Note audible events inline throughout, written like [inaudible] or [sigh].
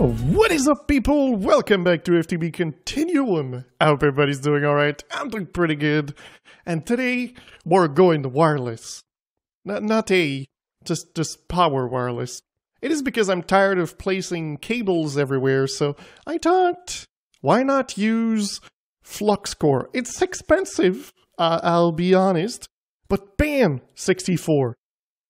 What is up, people? Welcome back to FTB Continuum. I hope everybody's doing alright. I'm doing pretty good. And today, we're going wireless. Not, not A, just, just power wireless. It is because I'm tired of placing cables everywhere, so I thought, why not use flux core? It's expensive, uh, I'll be honest. But bam, 64.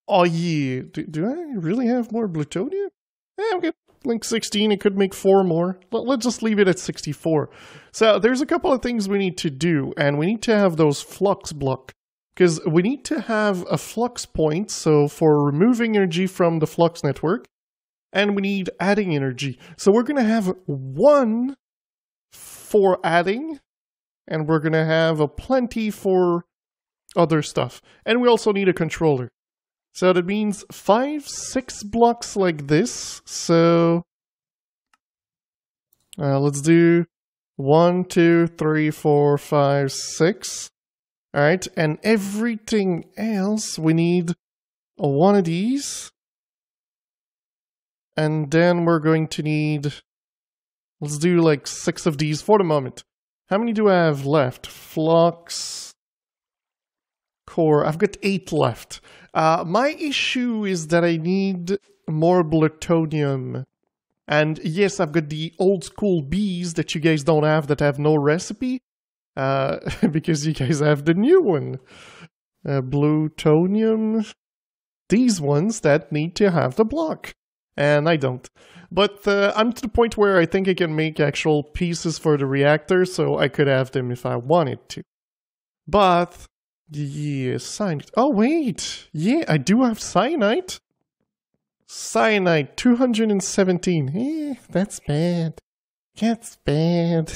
Oh yeah, do, do I really have more Blutonium? Eh, okay, Link 16, it could make four more. Let, let's just leave it at 64. So there's a couple of things we need to do, and we need to have those flux block. Because we need to have a flux point, so for removing energy from the flux network, and we need adding energy. So we're going to have one for adding, and we're going to have a plenty for other stuff. And we also need a controller. So that means five, six blocks like this. So uh, let's do one, two, three, four, five, six. All right, and everything else we need one of these. And then we're going to need, let's do like six of these for the moment. How many do I have left? Flux, core, I've got eight left. Uh, my issue is that I need more plutonium. And yes, I've got the old school bees that you guys don't have that have no recipe. Uh, [laughs] because you guys have the new one. Uh, plutonium. These ones that need to have the block. And I don't. But uh, I'm to the point where I think I can make actual pieces for the reactor, so I could have them if I wanted to. But yeah, cyanide. Oh, wait. Yeah, I do have cyanide. Cyanide, 217. Eh, that's bad. That's bad.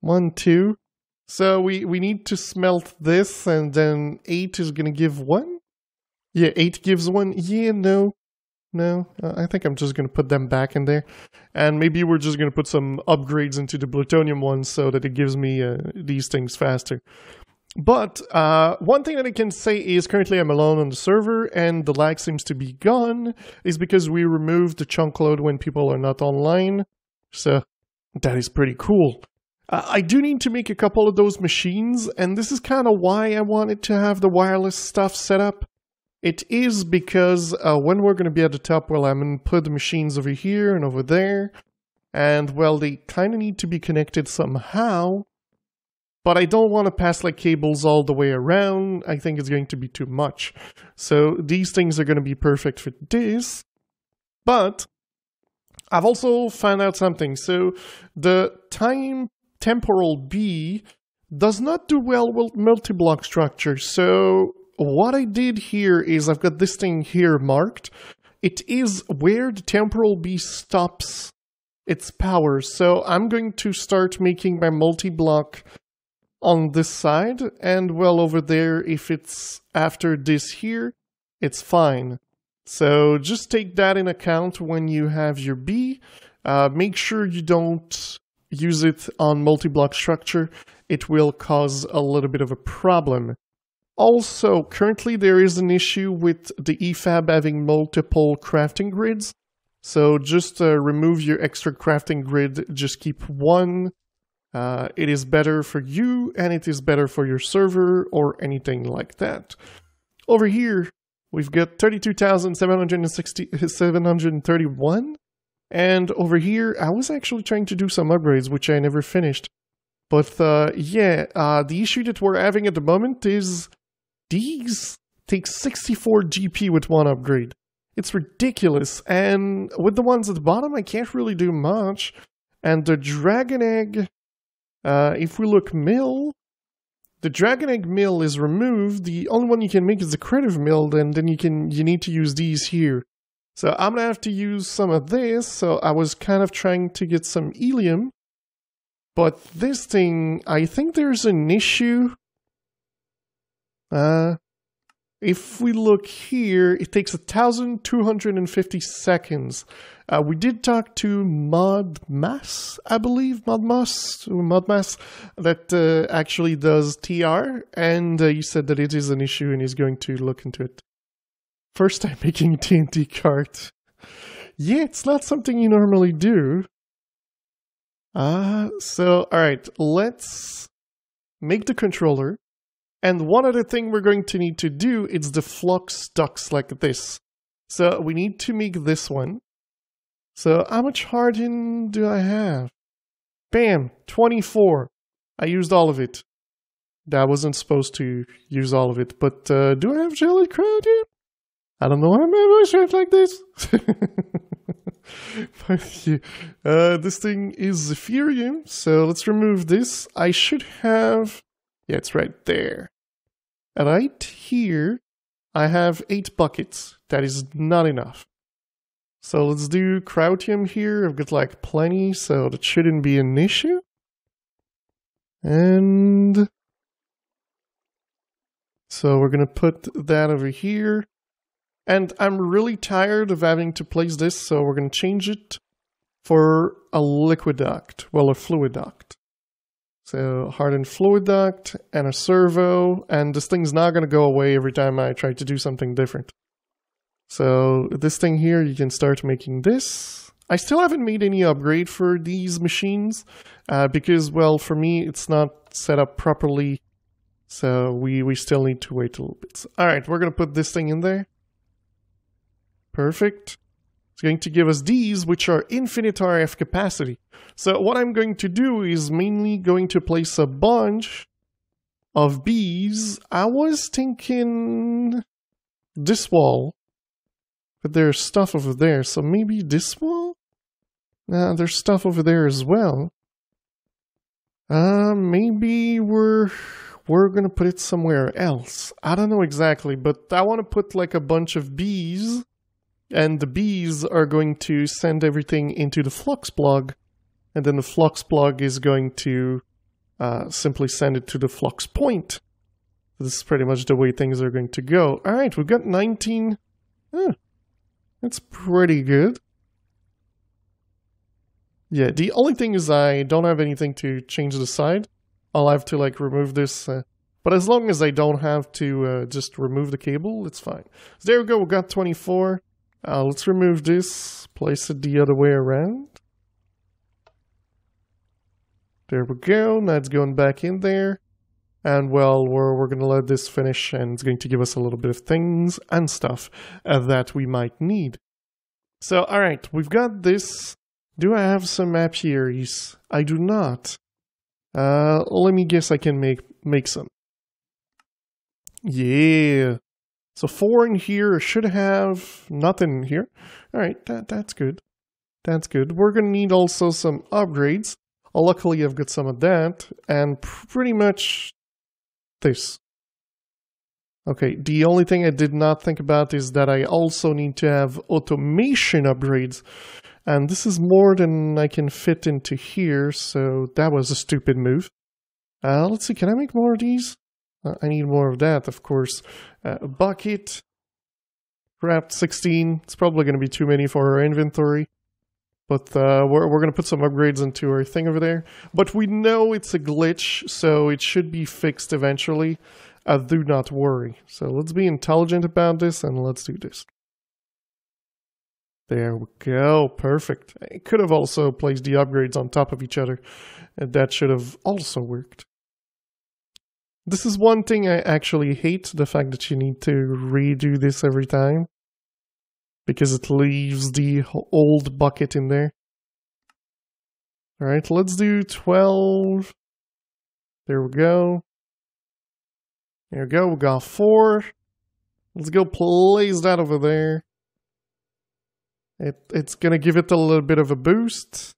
One, two. So we, we need to smelt this, and then 8 is going to give 1? Yeah, 8 gives 1. Yeah, no. No, uh, I think I'm just going to put them back in there. And maybe we're just going to put some upgrades into the plutonium ones so that it gives me uh, these things faster. But uh, one thing that I can say is currently I'm alone on the server and the lag seems to be gone is because we removed the chunk load when people are not online. So that is pretty cool. Uh, I do need to make a couple of those machines and this is kind of why I wanted to have the wireless stuff set up. It is because uh, when we're going to be at the top, well, I'm going to put the machines over here and over there. And, well, they kind of need to be connected somehow but I don't want to pass like cables all the way around. I think it's going to be too much. So these things are going to be perfect for this. But I've also found out something. So the time temporal bee does not do well with multi-block structure. So what I did here is I've got this thing here marked. It is where the temporal bee stops its power. So I'm going to start making my multi-block on this side, and well, over there, if it's after this here, it's fine. So just take that in account when you have your bee. Uh, make sure you don't use it on multi-block structure. It will cause a little bit of a problem. Also, currently there is an issue with the EFAB having multiple crafting grids. So just uh, remove your extra crafting grid, just keep one uh, it is better for you and it is better for your server or anything like that. Over here, we've got 32,731. And over here, I was actually trying to do some upgrades, which I never finished. But uh, yeah, uh, the issue that we're having at the moment is these take 64 GP with one upgrade. It's ridiculous. And with the ones at the bottom, I can't really do much. And the Dragon Egg uh, if we look mill, the dragon egg mill is removed. The only one you can make is the creative mill, and then you can you need to use these here. So I'm gonna have to use some of this. So I was kind of trying to get some helium. But this thing, I think there's an issue. Uh, if we look here, it takes a 1,250 seconds. Uh, we did talk to Modmuss, I believe, Modmuss, Modmuss, that uh, actually does TR, and uh, he said that it is an issue and he's going to look into it. First time [laughs] making TNT cart. yeah, it's not something you normally do. Uh, so, alright, let's make the controller. And one other thing we're going to need to do is the flux ducts like this. So we need to make this one. So how much harden do I have? Bam, 24. I used all of it. That wasn't supposed to use all of it, but uh, do I have jelly crowd yet? I don't know why my voice sounds like this. [laughs] but yeah, uh, this thing is Ethereum, so let's remove this. I should have, yeah, it's right there. Right here, I have eight buckets. That is not enough. So let's do Cryotheum here. I've got like plenty, so that shouldn't be an issue. And so we're to put that over here. And I'm really tired of having to place this, so we're to change it for a liquid duct, well, a fluid duct. So hardened fluid duct and a servo, and this thing's not to go away every time I try to do something different. So this thing here, you can start making this. I still haven't made any upgrade for these machines uh, because, well, for me, it's not set up properly. So we, we still need to wait a little bit. So, all right, we're going to put this thing in there. Perfect. It's going to give us these, which are infinite RF capacity. So what I'm going to do is mainly going to place a bunch of bees. I was thinking this wall, but there's stuff over there. So maybe this wall? Nah, there's stuff over there as well. Uh, maybe we're we're gonna put it somewhere else. I don't know exactly, but I want to put like a bunch of bees and the bees are going to send everything into the flux plug, and then the flux plug is going to uh, simply send it to the flux point. This is pretty much the way things are going to go. All right, we've got 19. Eh, that's pretty good. Yeah, the only thing is I don't have anything to change the side. I'll have to like remove this. Uh, but as long as I don't have to uh, just remove the cable, it's fine. So there we go, we got 24. Uh, let's remove this, place it the other way around. There we go, now it's going back in there. And well, we're, we're going to let this finish and it's going to give us a little bit of things and stuff uh, that we might need. So, alright, we've got this. Do I have some apiaries? I do not. Uh, let me guess I can make, make some. Yeah. So four in here should have nothing here. All right, that, that's good. That's good. We're going to need also some upgrades. Luckily, I've got some of that, and pretty much this. Okay, the only thing I did not think about is that I also need to have automation upgrades. And this is more than I can fit into here, so that was a stupid move. Uh, let's see, can I make more of these? Uh, I need more of that, of course. Uh, bucket. Wrapped 16. It's probably going to be too many for our inventory. But uh, we're, we're going to put some upgrades into our thing over there. But we know it's a glitch, so it should be fixed eventually. Uh, do not worry. So let's be intelligent about this and let's do this. There we go. Perfect. I could have also placed the upgrades on top of each other. And that should have also worked. This is one thing I actually hate, the fact that you need to redo this every time. Because it leaves the old bucket in there. Alright, let's do 12. There we go. There we go, we got 4. Let's go place that over there. It, it's going to give it a little bit of a boost.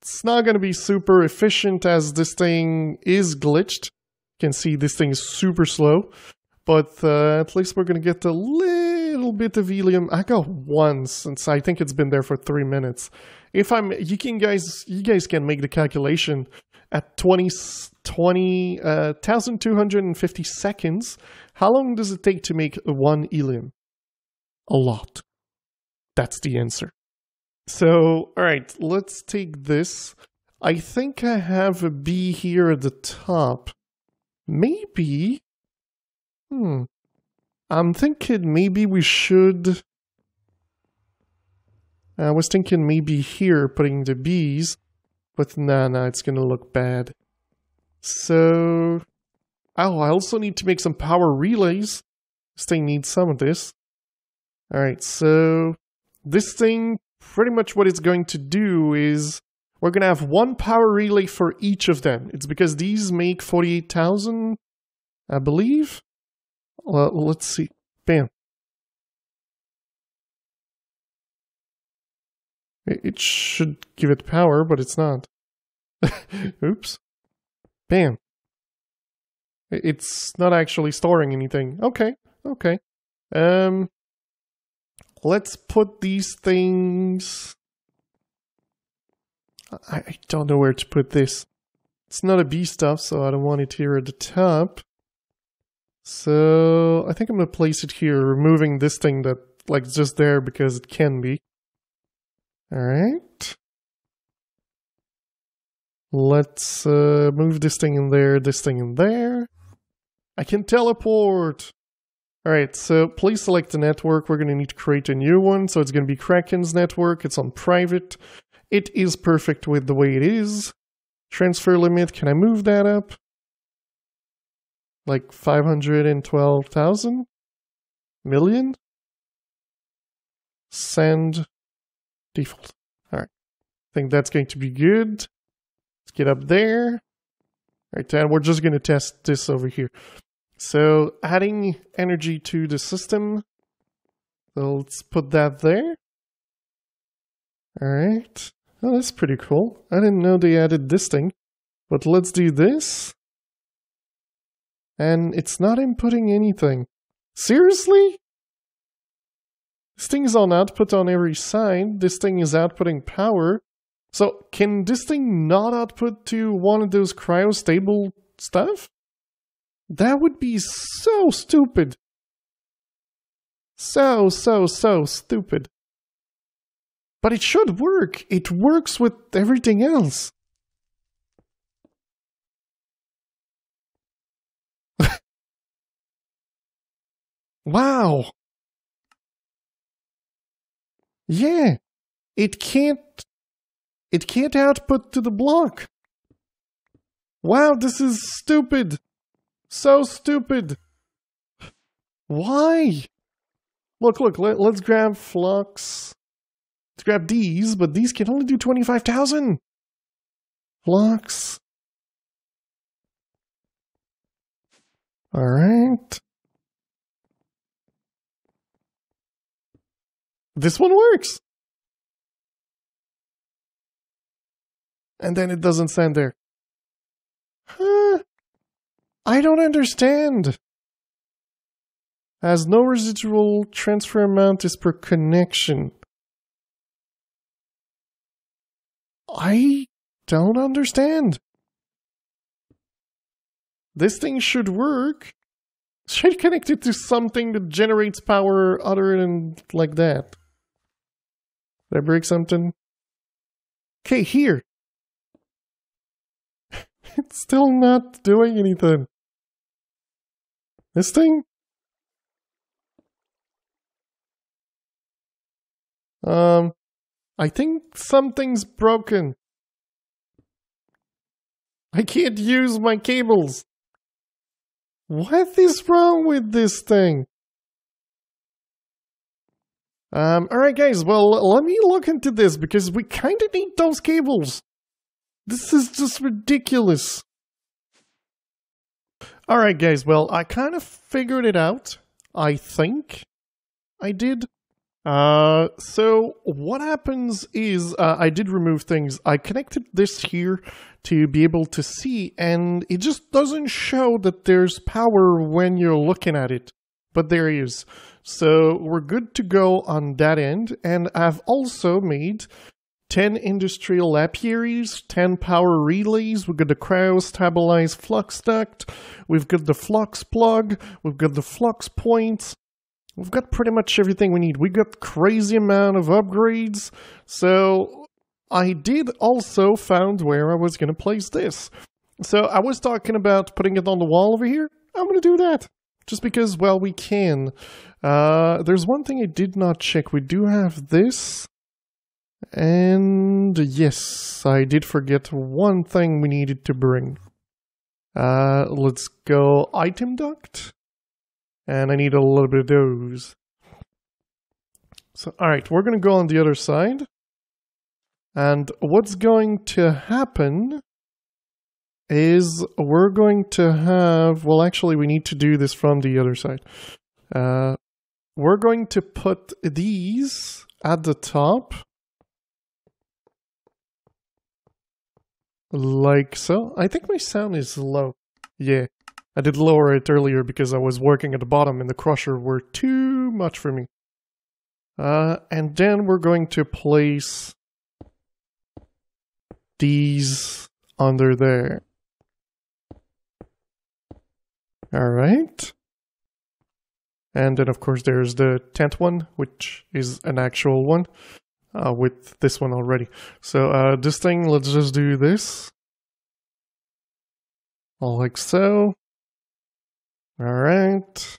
It's not going to be super efficient as this thing is glitched You can see this thing is super slow, but uh, at least we're going to get a little bit of helium. I got one since I think it's been there for three minutes. If I'm, you can guys, you guys can make the calculation at 20, 20 uh, 1,250 seconds. How long does it take to make one helium? A lot. That's the answer. So, all right, let's take this. I think I have a bee here at the top. Maybe. Hmm. I'm thinking maybe we should I was thinking maybe here putting the bees, but nah, nah, it's gonna look bad. So, oh, I also need to make some power relays. This thing needs some of this. Alright, so this thing, pretty much what it's going to do is we're to have one power relay for each of them. It's because these make 48,000, I believe. Well, let's see. Bam. It should give it power, but it's not. [laughs] Oops. Bam. It's not actually storing anything. Okay, okay. Um, let's put these things... I don't know where to put this. It's not a bee stuff, so I don't want it here at the top. So I think I'm going to place it here, removing this thing that like just there because it can be. Alright. Let's uh, move this thing in there, this thing in there. I can teleport! Alright, so please select the network. We're going to need to create a new one. So it's going to be Krakaen's network. It's on private. It is perfect with the way it is. Transfer limit, can I move that up? Like 512,000? Send default. Alright. I think that's going to be good. Let's get up there. Alright, and we're just going to test this over here. So adding energy to the system. So let's put that there. Alright. Oh, that's pretty cool. I didn't know they added this thing. But let's do this. And it's not inputting anything. Seriously? This thing is on output on every side. This thing is outputting power. So can this thing not output to one of those cryostable stuff? That would be so stupid. So, so, so stupid. But it should work. It works with everything else. Wow. Yeah. It can't it can't output to the block. Wow, this is stupid. So stupid. Why? Look, look, let, us grab Flux. Let's grab these, but these can only do 25,000. Flux. Alright. This one works. And then it doesn't stand there. Huh? I don't understand. As no residual transfer amount is per connection. I don't understand. This thing should work. Should connect it to something that generates power other than like that. Did I break something? Okay, here. [laughs] it's still not doing anything. This thing? Um, I think something's broken. I can't use my cables. What is wrong with this thing? Um, alright guys, well, let me look into this because we kind of need those cables. This is just ridiculous. Alright guys, well, I kind of figured it out. I think I did. Uh, so what happens is uh, I did remove things. I connected this here to be able to see, and it just doesn't show that there's power when you're looking at it. But there is. So we're good to go on that end. And I've also made 10 industrial apiaries, 10 power relays, we've got the cryo-stabilized flux duct, we've got the flux plug, we've got the flux points, We've got pretty much everything we need. We've got crazy amount of upgrades. So I did also found where I was going to place this. So I was talking about putting it on the wall over here. I'm going to do that. Just because, well, we can. Uh, there's one thing I did not check. We do have this. And yes, I did forget one thing we needed to bring. Uh, let's go item duct. And I need a little bit of those. So, alright, we're going to go on the other side. And what's going to happen is we're going to have, well, actually, we need to do this from the other side. Uh, we're going to put these at the top. Like so. I think my sound is low. Yeah. I did lower it earlier because I was working at the bottom and the crusher were too much for me. Uh, and then we're going to place these under there. All right. And then, of course, there's the 10th one, which is an actual one uh, with this one already. So uh, this thing, let's just do this. Like so. All right.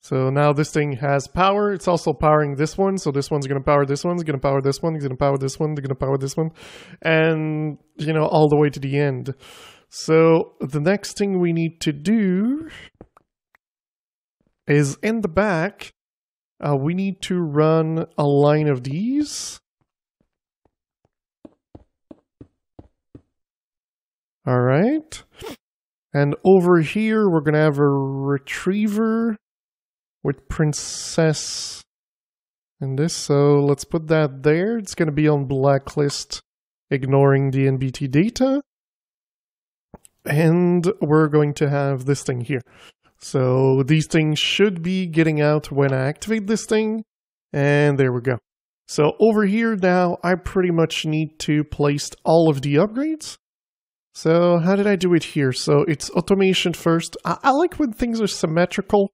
So now this thing has power. It's also powering this one. So this one's going to power this one. It's going to power this one. It's going to power this one. Going to power this one. And, you know, all the way to the end. So the next thing we need to do is in the back, uh, we need to run a line of these. All right. And over here, we're going to have a retriever with princess and this. So let's put that there. It's going to be on blacklist, ignoring the NBT data. And we're going to have this thing here. So these things should be getting out when I activate this thing. And there we go. So over here now, I pretty much need to place all of the upgrades. So how did I do it here? So it's automation first. I, I like when things are symmetrical.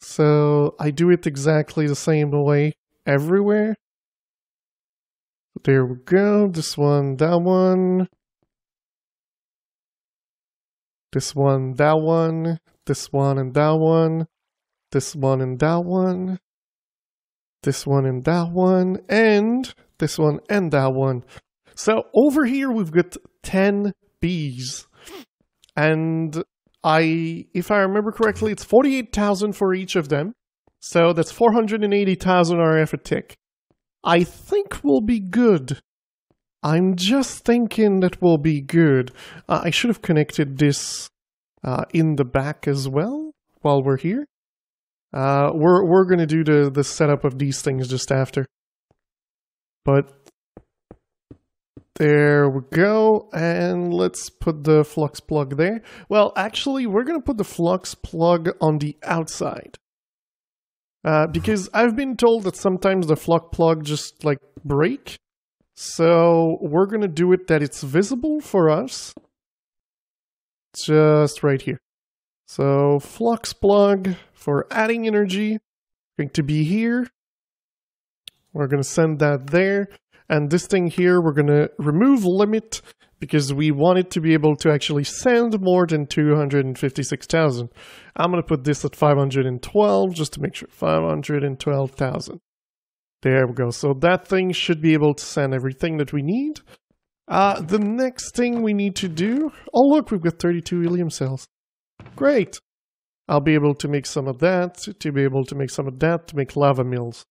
So I do it exactly the same way everywhere. There we go. This one, that one. This one, that one. This one and that one. This one and that one. This one and that one. And this one and that one. So over here we've got 10 bees. And I, if I remember correctly, it's 48,000 for each of them. So that's 480,000 RF a tick. I think we'll be good. I'm just thinking that we'll be good. Uh, I should have connected this uh, in the back as well while we're here. Uh, we're we're gonna do the the setup of these things just after. But there we go, and let's put the flux plug there. Well, actually, we're gonna put the flux plug on the outside. Uh, because I've been told that sometimes the flux plug just like break. So we're gonna do it that it's visible for us. Just right here. So flux plug for adding energy going to be here. We're gonna send that there. And this thing here, we're going to remove limit because we want it to be able to actually send more than 256,000. I'm going to put this at 512 just to make sure. 512,000. There we go. So that thing should be able to send everything that we need. Uh, the next thing we need to do... Oh, look, we've got 32 helium cells. Great. I'll be able to make some of that, to be able to make some of that, to make lava mills.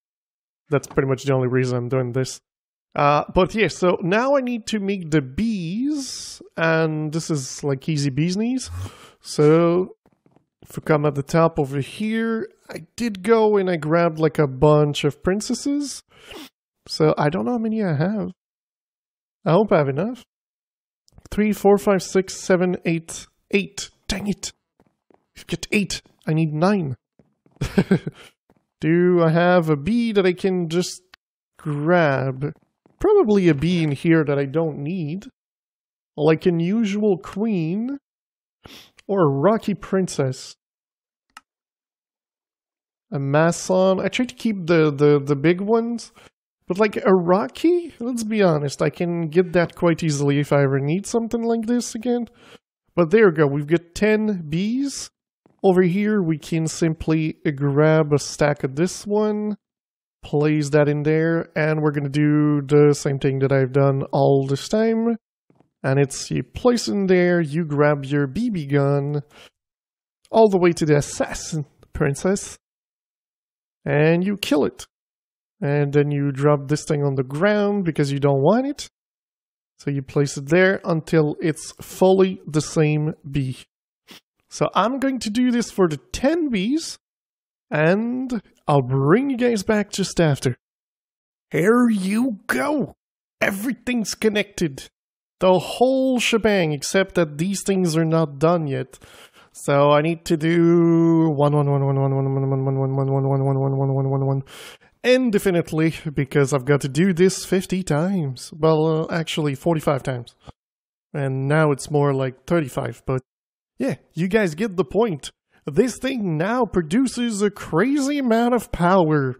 That's pretty much the only reason I'm doing this. Uh, but yeah, so now I need to make the bees, and this is like easy bees knees. So if we come at the top over here, I did go and I grabbed like a bunch of princesses. So I don't know how many I have. I hope I have enough. Three, four, five, six, seven, eight, eight. Dang it. Get eight. I need nine. [laughs] Do I have a bee that I can just grab? probably a bee in here that I don't need. Like an usual queen or a rocky princess. A mason. I try to keep the, the, the big ones. But like a rocky, let's be honest, I can get that quite easily if I ever need something like this again. But there we go, we've got 10 bees. Over here we can simply grab a stack of this one place that in there, and we're to do the same thing that I've done all this time. And it's you place in there, you grab your BB gun all the way to the assassin princess, and you kill it. And then you drop this thing on the ground because you don't want it. So you place it there until it's fully the same bee. So I'm going to do this for the 10 bees, and I'll bring you guys back just after. Here you go! Everything's connected. The whole shebang, except that these things are not done yet. So I need to do one one one one one one one one one one one one one one one one one one one indefinitely because I've got to do this 50 times. Well, uh, actually 45 times. And now it's more like 35, but yeah, you guys get the point. This thing now produces a crazy amount of power.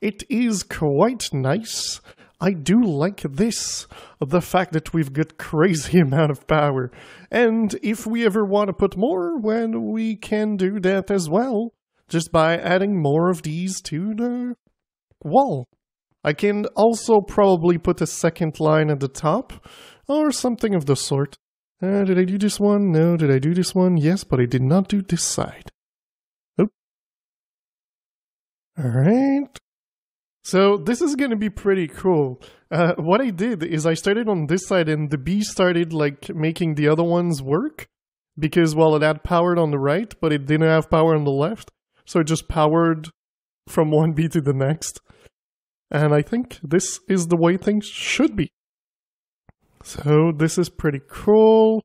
It is quite nice. I do like this, the fact that we've got crazy [laughs] amount of power. And if we ever want to put more, when we can do that as well, just by adding more of these to the wall. I can also probably put a second line at the top, or something of the sort. Uh, did I do this one? No. Did I do this one? Yes, but I did not do this side. Oh. Alright. So this is going to be pretty cool. Uh, what I did is I started on this side and the bee started like making the other ones work. Because, well, it had powered on the right, but it didn't have power on the left. So it just powered from one [laughs] bee to the next. And I think this is the way things should be. So this is pretty cool.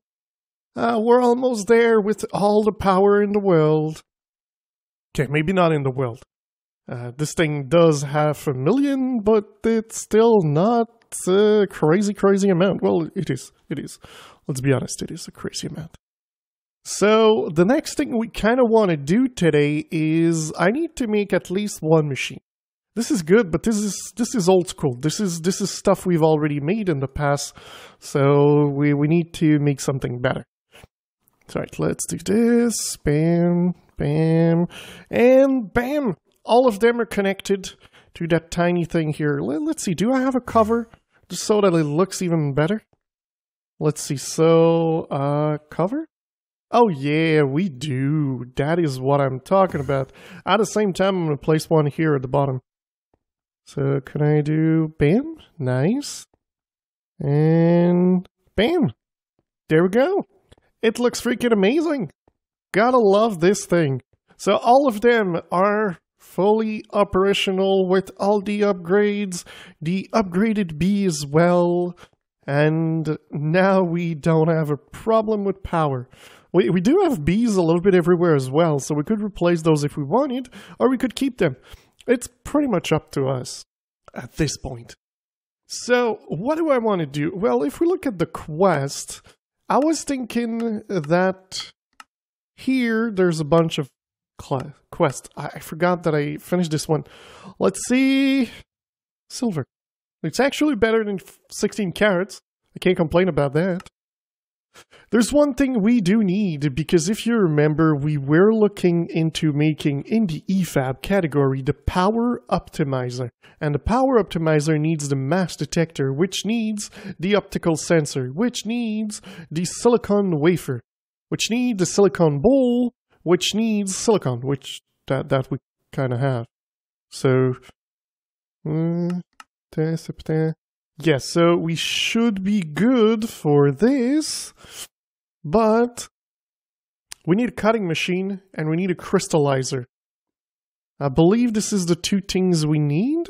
Uh, we're almost there with all the power in the world. Okay, maybe not in the world. Uh, this thing does have a million, but it's still not a crazy, crazy amount. Well, it is. It is. Let's be honest, it is a crazy amount. So, the next thing we kind of want to do today is I need to make at least one machine. This is good, but this is this is old school. This is this is stuff we've already made in the past, so we we need to make something better. All right, let's do this. Bam, bam, and bam. All of them are connected to that tiny thing here. Let, let's see. Do I have a cover just so that it looks even better? Let's see. So, uh, cover. Oh yeah, we do. That is what I'm talking about. At the same time, I'm going to place one here at the bottom. So can I do bam? Nice. And bam. There we go. It looks freaking amazing. Gotta love this thing. So all of them are fully operational with all the upgrades, the upgraded bee as well, and now we don't have a problem with power. We, we do have bees a little bit everywhere as well, so we could replace those if we wanted, or we could keep them. It's pretty much up to us at this point. So, what do I want to do? Well, if we look at the quest, I was thinking that here there's a bunch of quests. I forgot that I finished this one. Let's see. Silver. It's actually better than 16 carats. I can't complain about that. There's one thing we do need, because if you remember, we were looking into making in the EFAB category the power optimizer. And the power optimizer needs the mass detector, which needs the optical sensor, which needs the silicon wafer, which needs the silicon boule, which needs silicon, which that, that we kind of have. So, uh, Yes, so we should be good for this, but we need a cutting machine and we need a crystallizer. I believe this is the two things we need.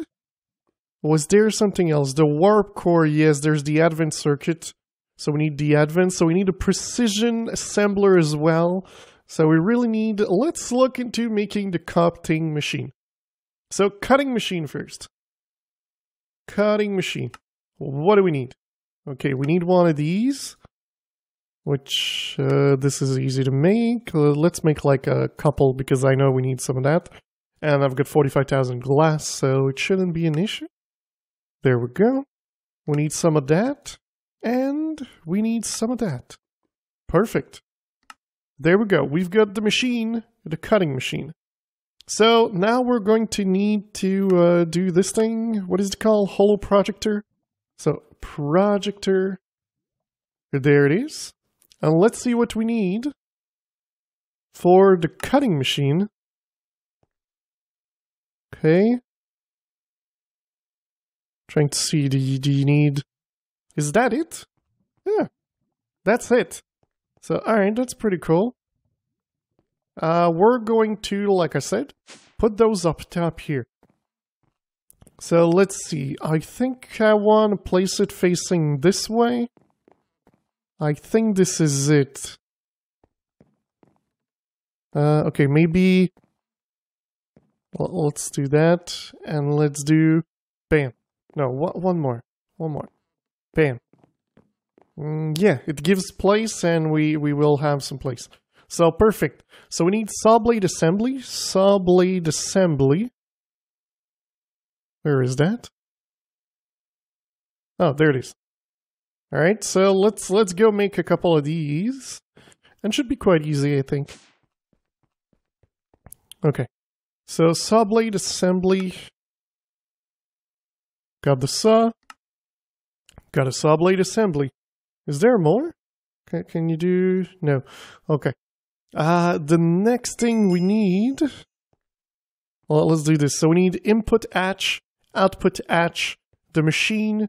Was there something else? The warp core, yes, there's the advent circuit. So we need the advent. So we need a precision assembler as well. So we really need, let's look into making the cutting machine. So cutting machine first. Cutting machine. What do we need? Okay, we need one of these, which uh, this is easy to make. Uh, let's make like a couple because I know we need some of that. And I've got 45,000 glass, so it shouldn't be an issue. There we go. We need some of that, and we need some of that. Perfect. There we go. We've got the machine, the cutting machine. So now we're going to need to uh, do this thing. What is it called? Holo projector. So projector. There it is. And let's see what we need for the cutting machine. Okay. Trying to see, do you, do you need... Is that it? Yeah. That's it. So, alright, that's pretty cool. Uh, we're going to, like I said, put those up top here. So let's see. I think I want to place it facing this way. I think this is it. Uh, okay, maybe... Well, let's do that. And let's do... Bam. No, one more. One more. Bam. Mm, yeah, it gives place and we, we will have some place. So perfect. So we need saw blade assembly. Saw blade assembly. Where is that? Oh, there it is. All right, so let's let's go make a couple of these, and should be quite easy, I think. Okay, so saw blade assembly. Got the saw. Got a saw blade assembly. Is there more? Can, can you do... No. Okay. Uh, the next thing we need... Well, let's do this. So we need input hatch, output hatch, the machine,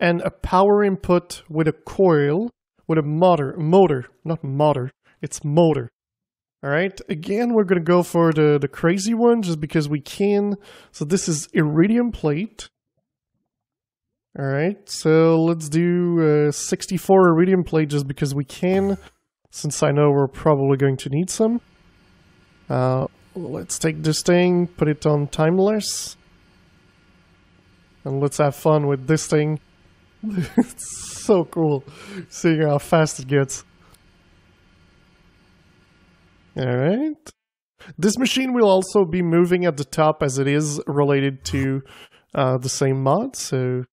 and a power input with a coil, with a motor, motor, not motor, it's motor. All right, again, we're to go for the, the crazy one just because we can. So this is iridium plate. All right, so let's do uh, 64 iridium plate just because we can, since I know we're probably going to need some. Uh, let's take this thing, put it on timeless, and let's have fun with this thing. [laughs] it's so cool seeing how fast it gets. Alright. This machine will also be moving at the top as it is related to uh, the same mod, so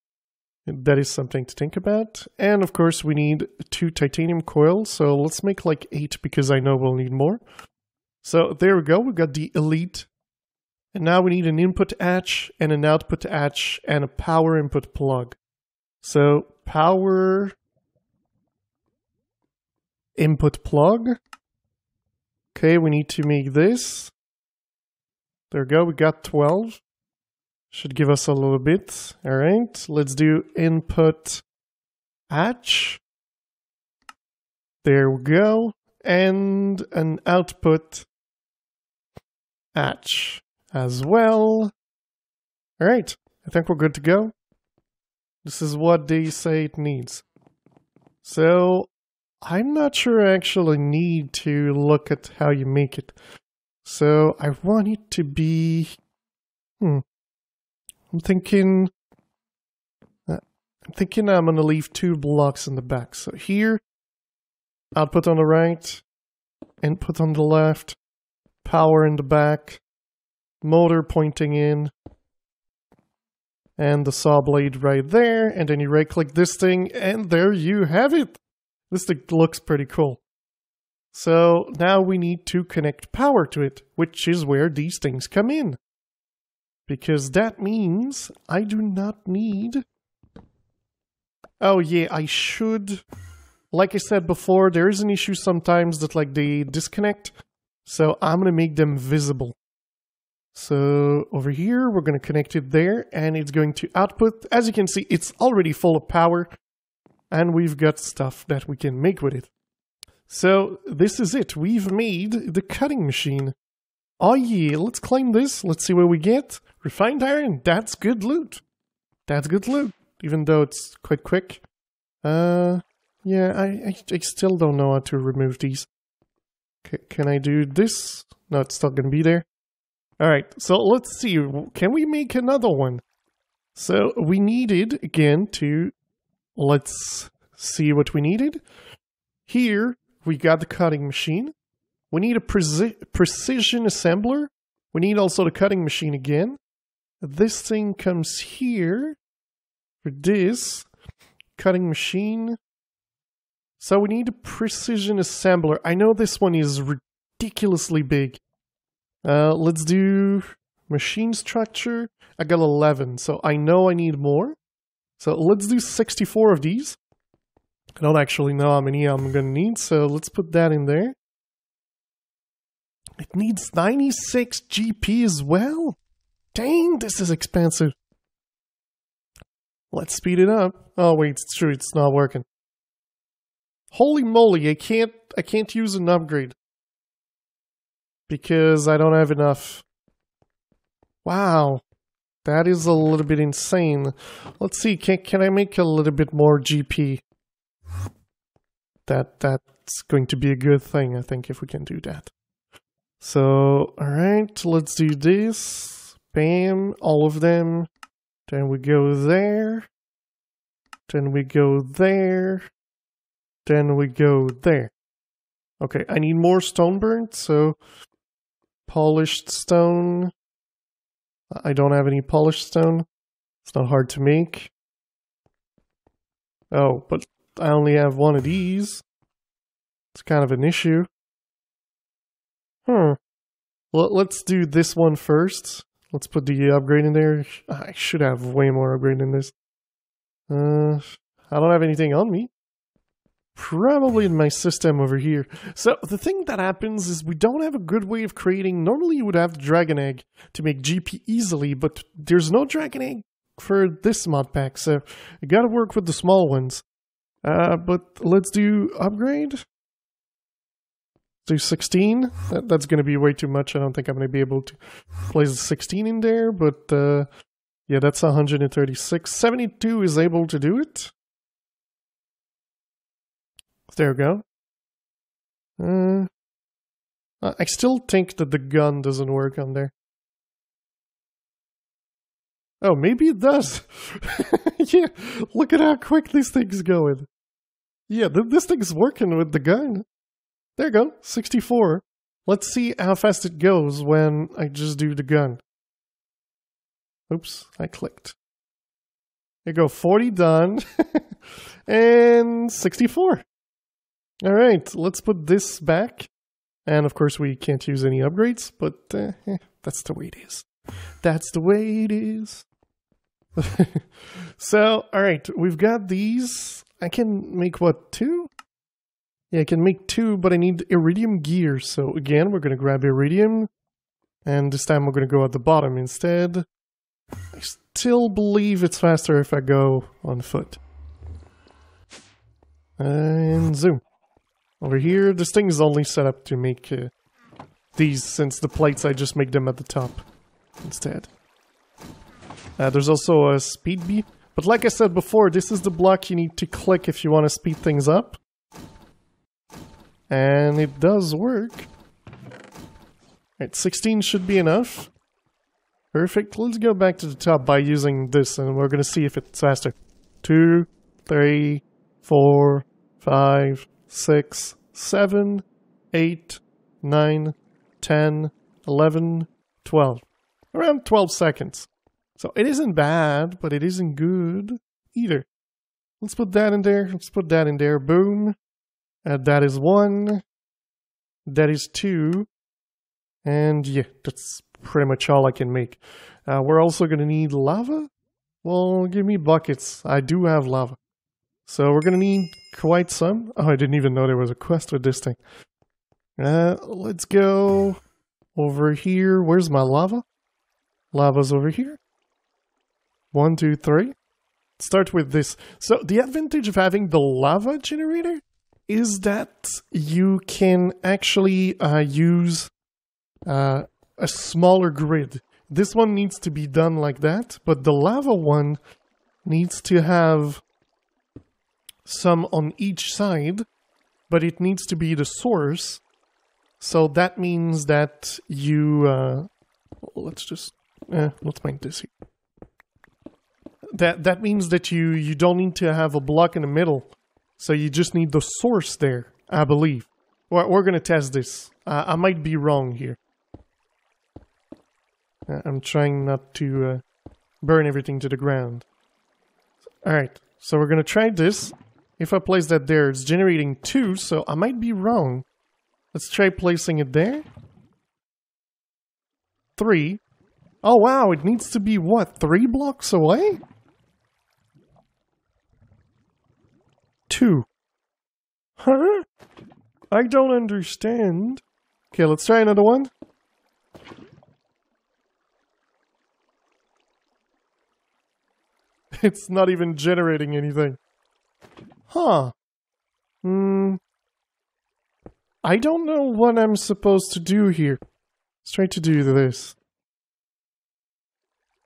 that is something to think about. And of course we need two titanium coils, so let's make like eight because I know we'll need more. So there we go, we got the Elite. And now we need an input hatch and an output hatch and a power input plug. So power input plug. Okay, we need to make this. There we go, we got 12. Should give us a little bit. All right, let's do input hatch. There we go. And an output hatch as well. All right, I think we're good to go. This is what they say it needs. So, I'm not sure I actually need to look at how you make it. So, I want it to be... Hmm. I'm thinking... Uh, I'm thinking I'm going to leave two blocks in the back. So here, output on the right, input on the left, power in the back, motor pointing in, and the saw blade right there, and then you right click this thing, and there you have it! This thing looks pretty cool. So now we need to connect power to it, which is where these things come in because that means I do not need... Oh yeah, I should... Like I said before, there is an issue sometimes that like they disconnect, so I'm to make them visible. So over here, we're going to connect it there, and it's going to output. As you can see, it's already full of power, and we've got stuff that we can make with it. So this is it. We've made the cutting machine. Oh yeah, let's claim this. Let's see what we get. Refined iron, that's good loot. That's good loot, even though it's quite quick. Uh, yeah, I, I, I still don't know how to remove these. C can I do this? No, it's still gonna be there. Alright, so let's see. Can we make another one? So we needed, again, to... Let's see what we needed. Here, we got the cutting machine. We need a preci precision assembler. We need also the cutting machine again. This thing comes here for this cutting machine. So we need a precision assembler. I know this one is ridiculously big. Uh, let's do machine structure. I got 11, so I know I need more. So let's do 64 of these. I don't actually know how many I'm to need, so let's put that in there. It needs 96 GP as well? Dang, this is expensive. Let's speed it up. Oh wait, it's true, it's not working. Holy moly, I can't I can't use an upgrade. Because I don't have enough. Wow. That is a little bit insane. Let's see, can can I make a little bit more GP? That that's going to be a good thing, I think, if we can do that. So, alright, let's do this. Bam, all of them. Then we go there. Then we go there. Then we go there. Okay, I need more stoneburnt, so polished stone. I don't have any polished stone. It's not hard to make. Oh, but I only have one of these. It's kind of an issue. Hmm. Well, let's do this one first. Let's put the upgrade in there. I should have way more upgrade in this. Uh, I don't have anything on me. Probably in my system over here. So the thing that happens is we don't have a good way of creating... Normally you would have the dragon egg to make GP easily, but there's no dragon egg for this mod pack, so you gotta work with the small ones. Uh, but let's do upgrade do 16. That, that's to be way too much. I don't think I'm to be able to place the 16 in there, but uh, yeah, that's 136. 72 is able to do it. There we go. Uh, I still think that the gun doesn't work on there. Oh, maybe it does. [laughs] yeah, look at how quick this thing's going. Yeah, th this thing's working with the gun. There you go, 64. Let's see how fast it goes when I just do the gun. Oops, I clicked. There you go, 40 done. [laughs] and 64. All right, let's put this back. And of course, we can't use any upgrades, but uh, eh, that's the way it is. That's the way it is. [laughs] so, all right, we've got these. I can make what, two? Yeah, I can make two, but I need iridium gear. So again, we're going to grab iridium. And this time we're going to go at the bottom instead. I still believe it's faster if I go on foot. And zoom. Over here, this thing is only set up to make uh, these, since the plates, I just make them at the top instead. Uh, there's also a speed bee. But like I said before, this is the block you need to click if you want to speed things up. And it does work. Alright, 16 should be enough. Perfect. Let's go back to the top by using this, and we're going to see if it's faster. Two, three, four, five, six, seven, eight, nine, ten, eleven, twelve. Around 12 seconds. So it isn't bad, but it isn't good either. Let's put that in there. Let's put that in there. Boom. Uh, that is one. That is two. And yeah, that's pretty much all I can make. Uh, we're also going to need lava. Well, give me buckets. I do have lava. So we're going to need quite some. Oh, I didn't even know there was a quest with this thing. Uh, let's go over here. Where's my lava? Lava's over here. One, two, three. Start with this. So the advantage of having the lava generator is that you can actually uh, use uh, a smaller grid. This one needs to be done like that, but the lava one needs to have some on each side, but it needs to be the source. So that means that you... Uh, let's just... Eh, let's make this here. That, that means that you, you don't need to have a block in the middle so you just need the source there, I believe. We're, we're going to test this. Uh, I might be wrong here. Uh, I'm trying not to uh, burn everything to the ground. Alright, so we're going to try this. If I place that there, it's generating two, so I might be wrong. Let's try placing it there. three. Oh wow, it needs to be what, three blocks away? Two. Huh? I don't understand. Okay, let's try another one. [laughs] It's not even generating anything. Huh. Hmm. I don't know what I'm supposed to do here. Let's try to do this.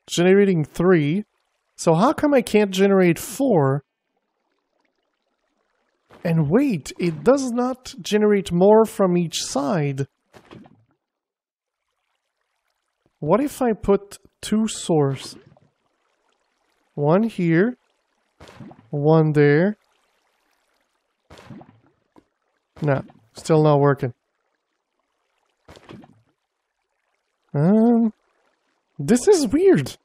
Generating three. So how come I can't generate four? And wait, it does not generate more from each side. What if I put two source? One here, one there. No, still not working. Um, this is weird.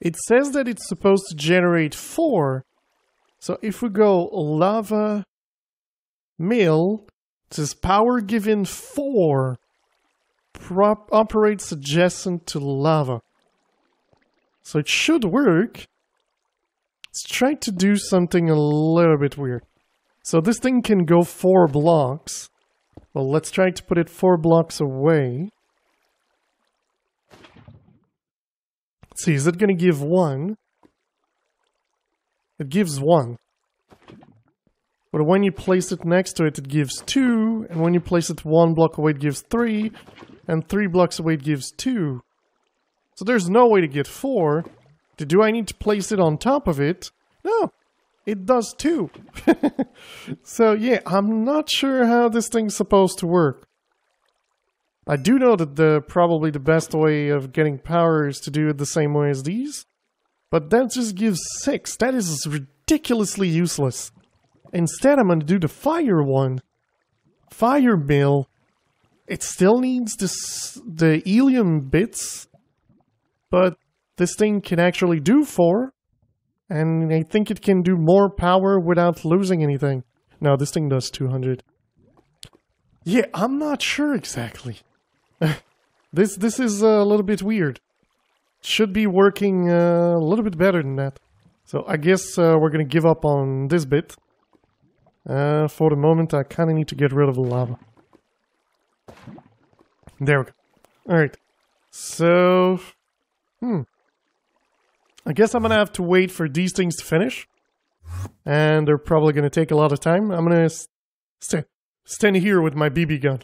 It says that it's supposed to generate four. So if we go lava mill, it says power given four prop operates adjacent to lava. So it should work. Let's try to do something a little bit weird. So this thing can go four blocks. Well, let's try to put it four blocks away. Let's see, is it going to give one? It gives one. But when you place it next to it, it gives two. And when you place it one block away, it gives three. And three blocks away, it gives two. So there's no way to get four. Do I need to place it on top of it? No, it does too. [laughs] so yeah, I'm not sure how this thing's supposed to work. I do know that the probably the best way of getting power is to do it the same way as these. But that just gives six. That is ridiculously useless. Instead, I'm going to do the fire one. Fire mill. It still needs this, the helium bits but this thing can actually do four, and I think it can do more power without losing anything. No, this thing does 200. Yeah, I'm not sure exactly. [laughs] this this is a little bit weird. Should be working uh, a little bit better than that. So I guess uh, we're gonna give up on this bit. Uh, for the moment, I kind of need to get rid of the lava. There we go. Alright. So, Hmm. I guess I'm gonna have to wait for these things to finish. And they're probably gonna take a lot of time. I'm gonna st stand here with my BB gun.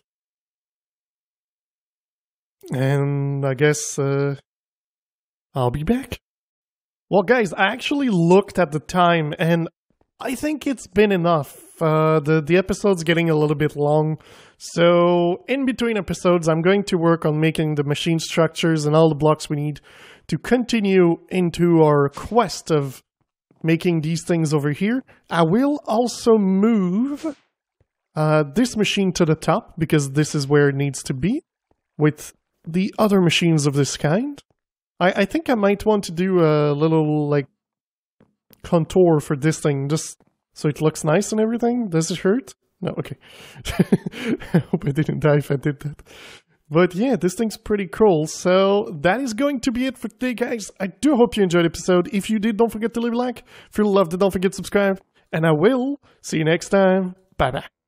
And I guess uh, I'll be back. Well, guys, I actually looked at the time, and I think it's been enough. Uh, the the episode's getting a little bit long, so in between episodes, I'm going to work on making the machine structures and all the blocks we need to continue into our quest of making these things over here. I will also move uh, this machine to the top because this is where it needs to be with the other machines of this kind. I, I think I might want to do a little like contour for this thing just so it looks nice and everything. Does it hurt? No, okay. [laughs] I hope I didn't die if I did that. But yeah, this thing's pretty cool. So that is going to be it for today, guys. I do hope you enjoyed the episode. If you did, don't forget to leave a like. If you loved it, don't forget to subscribe. And I will see you next time. Bye bye.